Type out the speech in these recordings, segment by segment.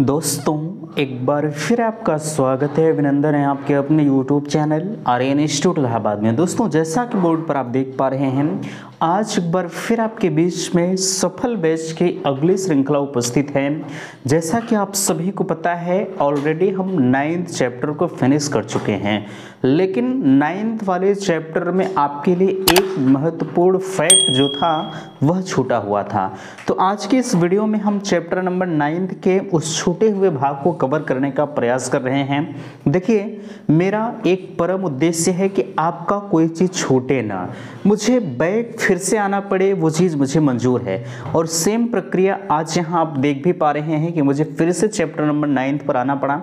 दोस्तों, एक बार फिर आपका स्वागत है, अभिनंदन है आपके अपने YouTube channel Aryan institute Allahabad में। दोस्तों, जैसा कि बोर्ड पर आप देख पा रहे हैं आज एक बार फिर आपके बीच में सफल बैच की अगली श्रृंखला उपस्थित है। जैसा कि आप सभी को पता है ऑलरेडी हम नाइन्थ चैप्टर को फिनिश कर चुके हैं। लेकिन नाइन्थ वाले चैप्टर में आपके लिए एक महत्वपूर्ण फैक्ट जो था, वह छूटा हुआ था। तो आज के इस वीडियो में हम चैप्टर नंबर नाइन्थ के उस छूटे हुए भाग को कवर करने का प्रयास कर रहे हैं। देखिए, मेरा एक परम उद्देश्य है कि आपका कोई चीज़ छूटे ना। मुझे बैक फिर से आना पड़े, वो चीज़ मुझे मंजूर है। और सेम प्रक्रिया आज यहाँ आप देख भी पा रहे हैं कि मुझे फिर से चैप्टर नंबर नाइन्थ पर आना पड़ा।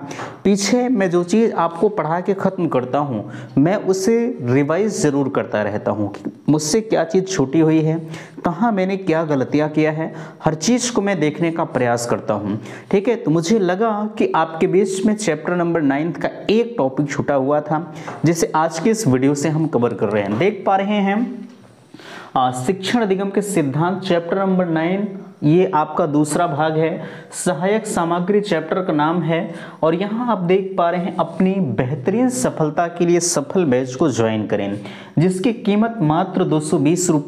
पीछे मैं जो चीज़ आपको पढ़ा के ख़त्म करता हूँ, मैं उसे रिवाइज ज़रूर करता रहता हूँ कि मुझसे क्या चीज़ छूटी हुई है, कहाँ मैंने क्या गलतियाँ किया है, हर चीज़ को मैं देखने का प्रयास करता हूँ। ठीक है तो मुझे लगा कि आपके बीच में चैप्टर नंबर नाइन्थ का एक टॉपिक छूटा हुआ था, जिसे आज के इस वीडियो से हम कवर कर रहे हैं। देख पा रहे हैं। शिक्षण अधिगम के सिद्धांत चैप्टर नंबर नाइन ये आपका दूसरा भाग है। सहायक सामग्री चैप्टर का नाम है और यहाँ आप देख पा रहे हैं अपनी बेहतरीन सफलता के लिए सफल बैच को ज्वाइन करें, जिसकी कीमत मात्र दो सौ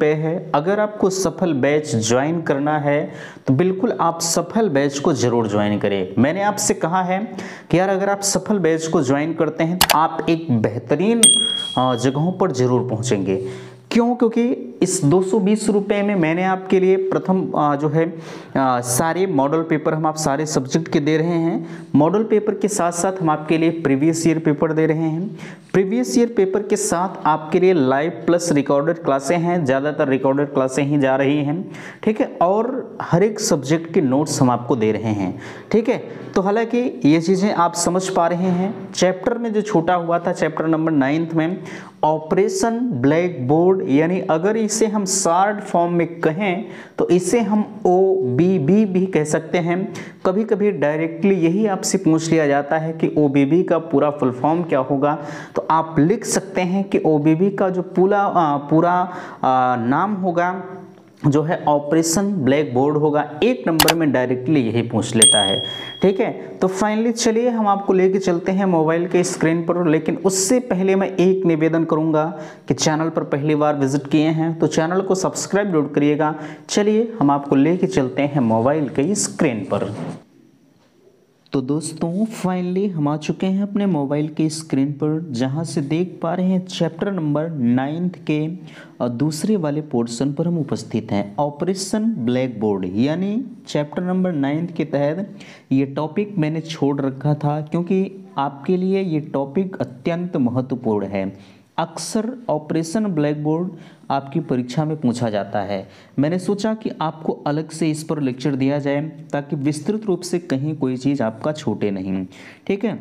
है। अगर आपको सफल बैच ज्वाइन करना है तो बिल्कुल आप सफल बैच को ज़रूर ज्वाइन करें। मैंने आपसे कहा है कि यार, अगर आप सफल बैच को ज्वाइन करते हैं तो आप एक बेहतरीन जगहों पर ज़रूर पहुँचेंगे। क्यों? क्योंकि इस दो सौ में मैंने आपके लिए प्रथम जो है सारे मॉडल पेपर हम आप सारे सब्जेक्ट के दे रहे हैं। मॉडल पेपर के साथ साथ हम आपके लिए प्रीवियस ईयर पेपर दे रहे हैं। प्रीवियस ईयर पेपर के साथ आपके लिए लाइव प्लस रिकॉर्डेड क्लासें हैं। ज़्यादातर रिकॉर्डेड क्लासें ही जा रही हैं। ठीक है? और हर एक सब्जेक्ट के नोट्स हम आपको दे रहे हैं। ठीक है? तो हालाँकि ये चीज़ें आप समझ पा रहे हैं। चैप्टर में जो छोटा हुआ था चैप्टर नंबर नाइन्थ में ऑपरेशन ब्लैक बोर्ड, यानी अगर इसे हम शार्ट फॉर्म में कहें तो इसे हम ओ बी बी भी कह सकते हैं। कभी कभी डायरेक्टली यही आपसे पूछ लिया जाता है कि ओ बी बी का पूरा फुल फॉर्म क्या होगा। तो आप लिख सकते हैं कि ओ बी बी का जो पूरा पूरा नाम होगा जो है ऑपरेशन ब्लैक बोर्ड होगा, एक नंबर में डायरेक्टली यही पूछ लेता है। ठीक है? तो फाइनली चलिए हम आपको लेके चलते हैं मोबाइल के स्क्रीन पर, लेकिन उससे पहले मैं एक निवेदन करूँगा कि चैनल पर पहली बार विज़िट किए हैं तो चैनल को सब्सक्राइब ज़रूर करिएगा। चलिए हम आपको लेके चलते हैं मोबाइल के स्क्रीन पर। तो दोस्तों फाइनली हम आ चुके हैं अपने मोबाइल के स्क्रीन पर, जहाँ से देख पा रहे हैं चैप्टर नंबर नाइन्थ के दूसरे वाले पोर्शन पर हम उपस्थित हैं। ऑपरेशन ब्लैक बोर्ड यानी चैप्टर नंबर नाइन्थ के तहत ये टॉपिक मैंने छोड़ रखा था, क्योंकि आपके लिए ये टॉपिक अत्यंत महत्वपूर्ण है। अक्सर ऑपरेशन ब्लैक बोर्ड आपकी परीक्षा में पूछा जाता है। मैंने सोचा कि आपको अलग से इस पर लेक्चर दिया जाए, ताकि विस्तृत रूप से कहीं कोई चीज़ आपका छूटे नहीं। ठीक है?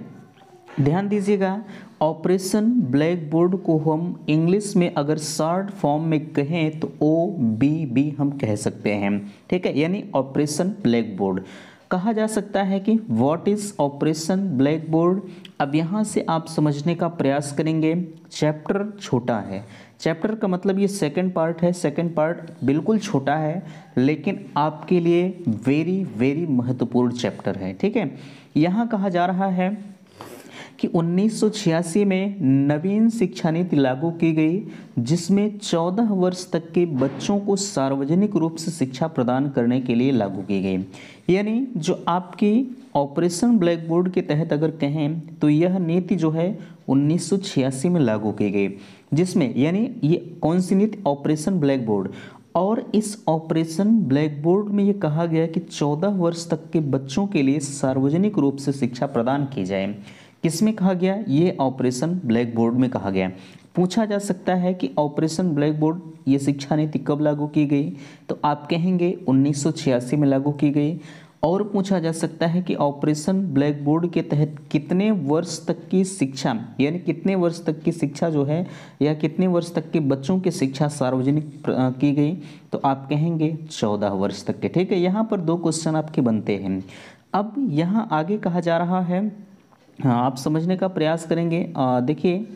ध्यान दीजिएगा, ऑपरेशन ब्लैक बोर्ड को हम इंग्लिश में अगर शॉर्ट फॉर्म में कहें तो ओ बी बी हम कह सकते हैं। ठीक है? यानी ऑपरेशन ब्लैक बोर्ड कहा जा सकता है कि what is operation blackboard अब यहाँ से आप समझने का प्रयास करेंगे चैप्टर छोटा है। चैप्टर का मतलब ये सेकंड पार्ट है। सेकंड पार्ट बिल्कुल छोटा है, लेकिन आपके लिए वेरी वेरी महत्वपूर्ण चैप्टर है, ठीक है? यहाँ कहा जा रहा है कि 1986 में नवीन शिक्षा नीति लागू की गई, जिसमें 14 वर्ष तक के बच्चों को सार्वजनिक रूप से शिक्षा प्रदान करने के लिए लागू की गई। यानी जो आपकी ऑपरेशन ब्लैक बोर्ड के तहत अगर कहें तो यह नीति जो है 1986 में लागू की गई, जिसमें यानी ये कौन सी नीति? ऑपरेशन ब्लैक बोर्ड और इस ऑपरेशन ब्लैक बोर्ड में ये कहा गया कि 14 वर्ष तक के बच्चों के लिए सार्वजनिक रूप से शिक्षा प्रदान की जाए। किसमें कहा गया ये ऑपरेशन ब्लैक बोर्ड में कहा गया पूछा जा सकता है कि ऑपरेशन ब्लैक बोर्ड ये शिक्षा नीति कब लागू की गई? तो आप कहेंगे 1986 में लागू की गई। और पूछा जा सकता है कि ऑपरेशन ब्लैक बोर्ड के तहत कितने वर्ष तक की शिक्षा, यानी कितने वर्ष तक की शिक्षा जो है, या कितने वर्ष तक के बच्चों की शिक्षा सार्वजनिक की गई? तो आप कहेंगे चौदह वर्ष तक के। ठीक है, यहाँ पर दो क्वेश्चन आपके बनते हैं। अब यहाँ आगे कहा जा रहा हाँ आप समझने का प्रयास करेंगे। देखिए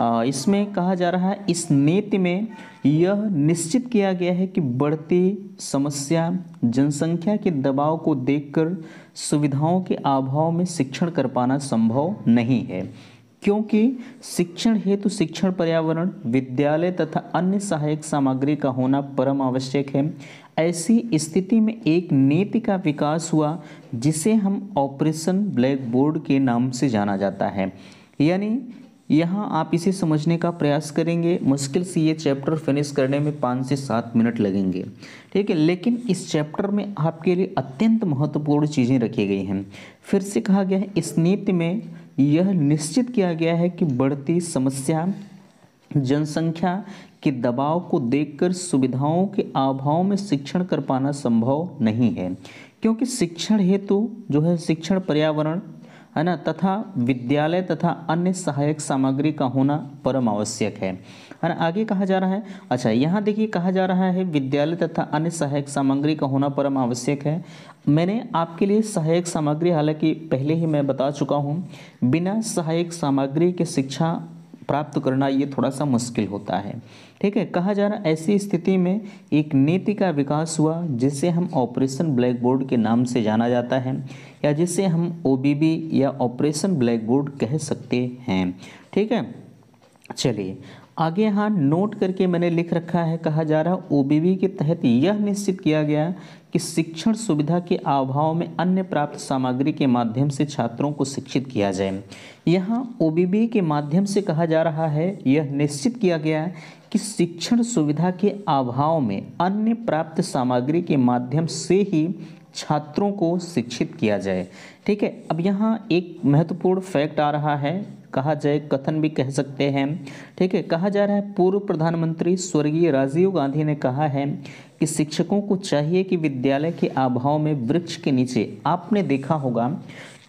इसमें कहा जा रहा है, इस नीति में यह निश्चित किया गया है कि बढ़ती समस्या, जनसंख्या के दबाव को देखकर सुविधाओं के अभाव में शिक्षण कर पाना संभव नहीं है। क्योंकि शिक्षण हेतु शिक्षण पर्यावरण, विद्यालय तथा अन्य सहायक सामग्री का होना परम आवश्यक है। ऐसी स्थिति में एक नीति का विकास हुआ, जिसे हम ऑपरेशन ब्लैक बोर्ड के नाम से जाना जाता है। यानी, यहाँ आप इसे समझने का प्रयास करेंगे, मुश्किल से ये चैप्टर फिनिश करने में पाँच से सात मिनट लगेंगे। ठीक है, लेकिन इस चैप्टर में आपके लिए अत्यंत महत्वपूर्ण चीज़ें रखी गई हैं। फिर से कहा गया है, इस नीति में यह निश्चित किया गया है कि बढ़ती समस्या, जनसंख्या के दबाव को देखकर सुविधाओं के अभाव में शिक्षण कर पाना संभव नहीं है। क्योंकि शिक्षण हेतु जो है शिक्षण पर्यावरण, है ना, तथा विद्यालय तथा अन्य सहायक सामग्री का होना परम आवश्यक है। है ना आगे कहा जा रहा है अच्छा यहाँ देखिए कहा जा रहा है विद्यालय तथा अन्य सहायक सामग्री का होना परम आवश्यक है। मैंने आपके लिए सहायक सामग्री, हालाँकि पहले ही मैं बता चुका हूँ, बिना सहायक सामग्री के शिक्षा प्राप्त करना ये थोड़ा सा मुश्किल होता है। ठीक है, कहा जा रहा, ऐसी स्थिति में एक नीति का विकास हुआ, जिसे हम ऑपरेशन ब्लैक बोर्ड के नाम से जाना जाता है, या जिसे हम ओबीबी या ऑपरेशन ब्लैक बोर्ड कह सकते हैं। ठीक है, चलिए आगे यहाँ नोट करके मैंने लिख रखा है, कहा जा रहा है ओबीबी के तहत यह निश्चित किया गया कि शिक्षण सुविधा के अभाव में अन्य प्राप्त सामग्री के माध्यम से छात्रों को शिक्षित किया जाए। यहाँ ओबीबी के माध्यम से कहा जा रहा है, यह निश्चित किया गया कि शिक्षण सुविधा के अभाव में अन्य प्राप्त सामग्री के माध्यम से ही छात्रों को शिक्षित किया जाए। ठीक है, अब यहाँ एक महत्वपूर्ण फैक्ट आ रहा है कहा जाए, कथन भी कह सकते हैं। ठीक है, कहा जा रहा है, पूर्व प्रधानमंत्री स्वर्गीय राजीव गांधी ने कहा है कि शिक्षकों को चाहिए कि विद्यालय के अभाव में वृक्ष के नीचे। आपने देखा होगा,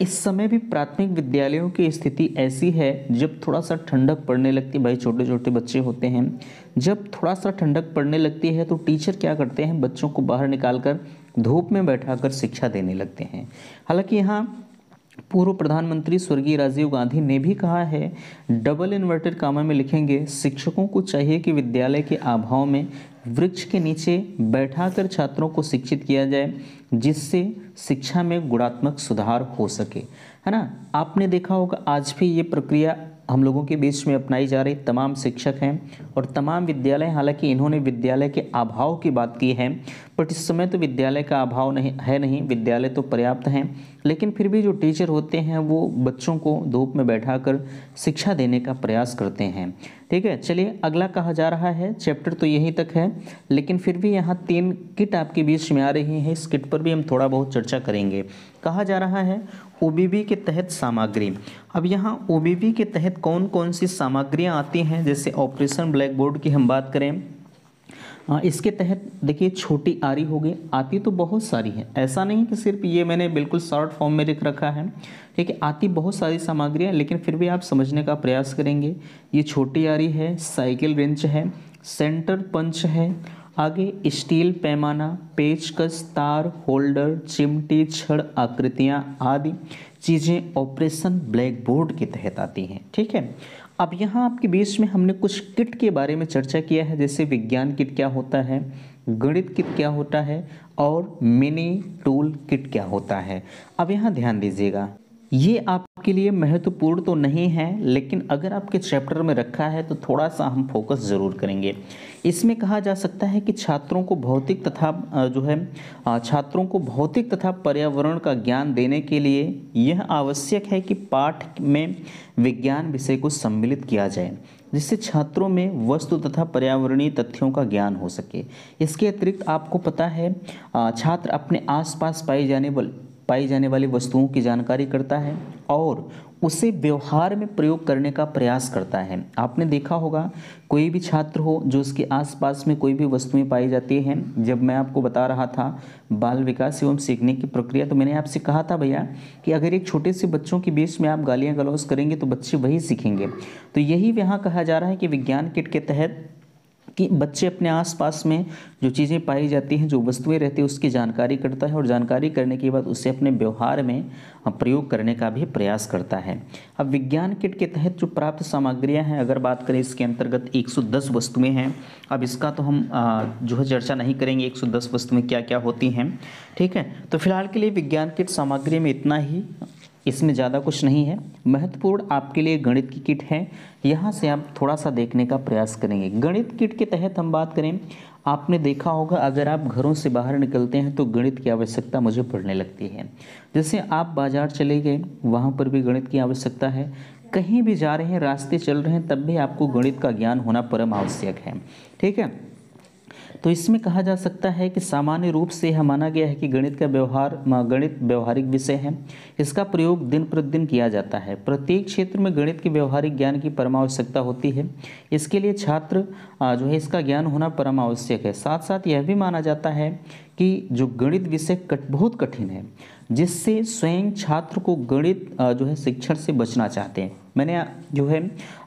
इस समय भी प्राथमिक विद्यालयों की स्थिति ऐसी है, जब थोड़ा सा ठंडक पड़ने लगती भाई छोटे छोटे बच्चे होते हैं। जब थोड़ा सा ठंडक पड़ने लगती है तो टीचर क्या करते हैं, बच्चों को बाहर निकाल कर धूप में बैठाकर शिक्षा देने लगते हैं। हालाँकि यहाँ पूर्व प्रधानमंत्री स्वर्गीय राजीव गांधी ने भी कहा है, डबल इन्वर्टेड कामा में लिखेंगे, शिक्षकों को चाहिए कि विद्यालय के अभाव में वृक्ष के नीचे बैठाकर छात्रों को शिक्षित किया जाए, जिससे शिक्षा में गुणात्मक सुधार हो सके। है ना? आपने देखा होगा, आज भी ये प्रक्रिया हम लोगों के बीच में अपनाई जा रही। तमाम शिक्षक हैं और तमाम विद्यालय, हालाँकि इन्होंने विद्यालय के अभाव की बात की है, बट इस समय तो विद्यालय का अभाव नहीं, है नहीं। विद्यालय तो पर्याप्त हैं। लेकिन फिर भी जो टीचर होते हैं, वो बच्चों को धूप में बैठाकर शिक्षा देने का प्रयास करते हैं। ठीक है, चलिए अगला कहा जा रहा है, चैप्टर तो यहीं तक है, लेकिन फिर भी यहाँ तीन किट आपके बीच में आ रही हैं, इस किट पर भी हम थोड़ा बहुत चर्चा करेंगे। कहा जा रहा है, ओ के तहत सामग्री। अब यहाँ ओ के तहत कौन कौन सी सामग्रियाँ आती हैं, जैसे ऑपरेशन ब्लैक बोर्ड की हम बात करें इसके तहत देखिए, छोटी आरी हो गई। आती तो बहुत सारी है। ऐसा नहीं कि सिर्फ़ ये मैंने बिल्कुल शॉर्ट फॉर्म में लिख रखा है। ठीक है, आती बहुत सारी सामग्री सामग्रियाँ, लेकिन फिर भी आप समझने का प्रयास करेंगे। ये छोटी आरी है, साइकिल रेंच है, सेंटर पंच है, आगे स्टील पैमाना, पेचकस, तार, होल्डर, चिमटी, छड़ आकृतियाँ आदि। चीज़ें ऑपरेशन ब्लैक बोर्ड के तहत आती हैं, ठीक है? अब यहाँ आपके बीच में हमने कुछ किट के बारे में चर्चा किया है, जैसे विज्ञान किट क्या होता है, गणित किट क्या होता है और मिनी टूल किट क्या होता है। अब यहाँ ध्यान दीजिएगा। ये आपके लिए महत्वपूर्ण तो नहीं है, लेकिन अगर आपके चैप्टर में रखा है तो थोड़ा सा हम फोकस ज़रूर करेंगे। इसमें कहा जा सकता है कि छात्रों को भौतिक तथा जो है छात्रों को भौतिक तथा पर्यावरण का ज्ञान देने के लिए यह आवश्यक है कि पाठ में विज्ञान विषय को सम्मिलित किया जाए, जिससे छात्रों में वस्तु तथा पर्यावरणीय तथ्यों का ज्ञान हो सके। इसके अतिरिक्त आपको पता है छात्र अपने आसपास पाई जाने वाले पाई जाने वाली वस्तुओं की जानकारी करता है और उसे व्यवहार में प्रयोग करने का प्रयास करता है। आपने देखा होगा, कोई भी छात्र हो जो उसके आसपास में कोई भी वस्तुएँ पाई जाती हैं, जब मैं आपको बता रहा था बाल विकास एवं सीखने की प्रक्रिया तो मैंने आपसे कहा था भैया कि अगर एक छोटे से बच्चों के बीच में आप गालियाँ गलौज करेंगे तो बच्चे वही सीखेंगे। तो यही यहाँ कहा जा रहा है कि विज्ञान किट के तहत कि बच्चे अपने आसपास में जो चीज़ें पाई जाती हैं, जो वस्तुएँ रहती हैं, उसकी जानकारी करता है और जानकारी करने के बाद उसे अपने व्यवहार में प्रयोग करने का भी प्रयास करता है। अब विज्ञान किट के तहत जो प्राप्त सामग्रियाँ हैं, अगर बात करें इसके अंतर्गत 110 वस्तुएँ हैं। अब इसका तो हम जो है चर्चा नहीं करेंगे 110 वस्तुएँ क्या क्या होती हैं, ठीक है? तो फ़िलहाल के लिए विज्ञान किट सामग्री में इतना ही। इसमें ज़्यादा कुछ नहीं है। महत्वपूर्ण आपके लिए गणित की किट है। यहाँ से आप थोड़ा सा देखने का प्रयास करेंगे। गणित किट के तहत हम बात करें। आपने देखा होगा, अगर आप घरों से बाहर निकलते हैं तो गणित की आवश्यकता मुझे पड़ने लगती है। जैसे आप बाज़ार चले गए, वहाँ पर भी गणित की आवश्यकता है। कहीं भी जा रहे हैं, रास्ते चल रहे हैं, तब भी आपको गणित का ज्ञान होना परम आवश्यक है। ठीक है? तो इसमें कहा जा सकता है कि सामान्य रूप से यह माना गया है कि गणित का व्यवहार गणित व्यवहारिक विषय है। इसका प्रयोग दिन प्रतिदिन किया जाता है। प्रत्येक क्षेत्र में गणित के व्यवहारिक ज्ञान की परमावश्यकता होती है। इसके लिए छात्र जो है इसका ज्ञान होना परमावश्यक है। साथ साथ यह भी माना जाता है कि जो गणित विषय कट, बहुत कठिन है, जिससे स्वयं छात्र को गणित जो है शिक्षण से बचना चाहते हैं। मैंने जो है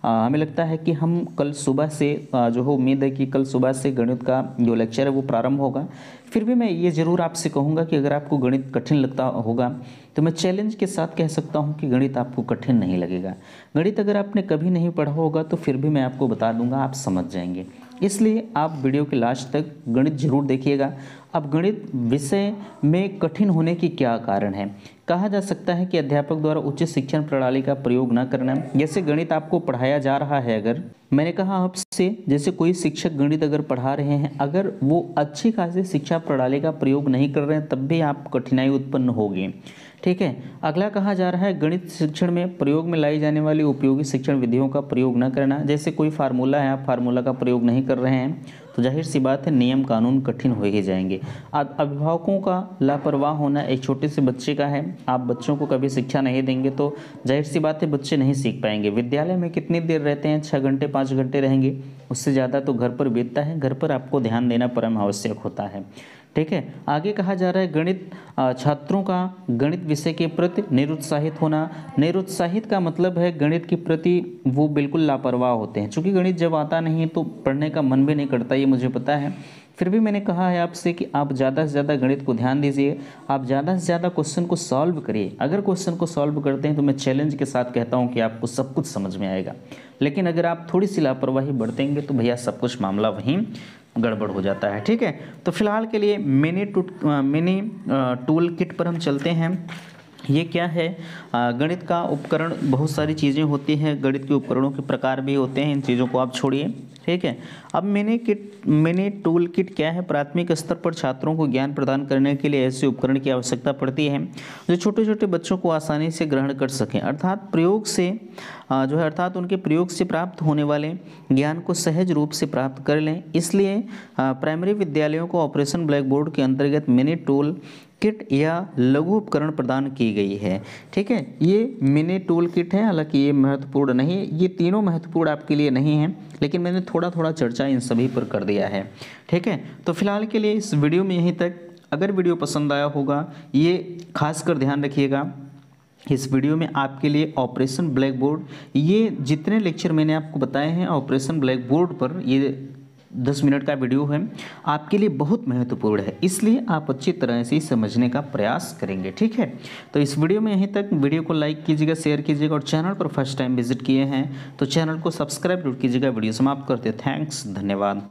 हमें लगता है कि हम कल सुबह से जो है, उम्मीद है कि कल सुबह से गणित का जो लेक्चर है वो प्रारंभ होगा। फिर भी मैं ये ज़रूर आपसे कहूँगा कि अगर आपको गणित कठिन लगता होगा तो मैं चैलेंज के साथ कह सकता हूँ कि गणित आपको कठिन नहीं लगेगा। गणित अगर आपने कभी नहीं पढ़ा होगा तो फिर भी मैं आपको बता दूँगा, आप समझ जाएँगे। इसलिए आप वीडियो के लास्ट तक गणित ज़रूर देखिएगा। अब गणित विषय में कठिन होने की क्या कारण है? कहा जा सकता है कि अध्यापक द्वारा उच्च शिक्षण प्रणाली का प्रयोग न करना, जैसे गणित आपको पढ़ाया जा रहा है अगर, मैंने कहा आपसे जैसे कोई शिक्षक गणित अगर पढ़ा रहे हैं, अगर वो अच्छी खासी शिक्षा प्रणाली का प्रयोग नहीं कर रहे हैं, तब भी आप कठिनाई उत्पन्न होगी। ठीक है? अगला कहा जा रहा है, गणित शिक्षण में प्रयोग में लाई जाने वाली उपयोगी शिक्षण विधियों का प्रयोग न करना। जैसे कोई फार्मूला है, आप फार्मूला का प्रयोग नहीं कर रहे हैं तो ज़ाहिर सी बात है, नियम कानून कठिन हो ही जाएँगे। अब अभिभावकों का लापरवाह होना एक छोटे से बच्चे का है। आप बच्चों को कभी शिक्षा नहीं देंगे तो ज़ाहिर सी बात है, बच्चे नहीं सीख पाएँगे। विद्यालय में कितनी देर रहते हैं? छः घंटे, पाँच घंटे रहेंगे। उससे ज़्यादा तो घर पर बीतता है। घर पर आपको ध्यान देना परम आवश्यक होता है। ठीक है? आगे कहा जा रहा है, गणित छात्रों का गणित विषय के प्रति निरुत्साहित होना। निरुत्साहित का मतलब है गणित के प्रति वो बिल्कुल लापरवाह होते हैं। क्योंकि गणित जब आता नहीं तो पढ़ने का मन भी नहीं करता, ये मुझे पता है। फिर भी मैंने कहा है आपसे कि आप ज़्यादा से ज़्यादा गणित को ध्यान दीजिए। आप ज़्यादा से ज़्यादा क्वेश्चन को सॉल्व करिए। अगर क्वेश्चन को सॉल्व करते हैं तो मैं चैलेंज के साथ कहता हूँ कि आपको सब कुछ समझ में आएगा। लेकिन अगर आप थोड़ी सी लापरवाही बढ़तेंगे तो भैया सब कुछ मामला वहीं गड़बड़ हो जाता है, ठीक है? तो फ़िलहाल के लिए mini to mini tool kit पर हम चलते हैं। ये क्या है? गणित का उपकरण, बहुत सारी चीज़ें होती हैं, गणित के उपकरणों के प्रकार भी होते हैं, इन चीज़ों को आप छोड़िए, ठीक है? अब mini kit, mini tool kit क्या है? प्राथमिक स्तर पर छात्रों को ज्ञान प्रदान करने के लिए ऐसे उपकरण की आवश्यकता पड़ती है, जो छोटे छोटे बच्चों को आसानी से ग्रहण कर सकें। अर्थात प्रयोग से जो है, अर्थात उनके प्रयोग से प्राप्त होने वाले ज्ञान को सहज रूप से प्राप्त कर लें। इसलिए प्राइमरी विद्यालयों को ऑपरेशन ब्लैक बोर्ड के अंतर्गत मिनी टूल किट या लघु उपकरण प्रदान की गई है। ठीक है? ये मिनी टूल किट है, हालाँकि ये महत्वपूर्ण नहीं है। ये तीनों महत्वपूर्ण आपके लिए नहीं है, लेकिन मैंने थोड़ा थोड़ा चर्चा इन सभी पर कर दिया है। ठीक है? तो फ़िलहाल के लिए इस वीडियो में यहीं तक। अगर वीडियो पसंद आया होगा, ये खास कर ध्यान रखिएगा, इस वीडियो में आपके लिए ऑपरेशन ब्लैक बोर्ड ये जितने लेक्चर मैंने आपको बताए हैं, ऑपरेशन ब्लैक बोर्ड पर ये दस मिनट का वीडियो है। आपके लिए बहुत महत्वपूर्ण है। इसलिए आप अच्छी तरह से समझने का प्रयास करेंगे, ठीक है? तो इस वीडियो में यहीं तक। वीडियो को लाइक कीजिएगा, शेयर कीजिएगा और चैनल पर फ़र्स्ट टाइम विज़िट किए हैं तो चैनल को सब्सक्राइब ज़रूर कीजिएगा। वीडियो समाप्त करते थैंक्स, धन्यवाद।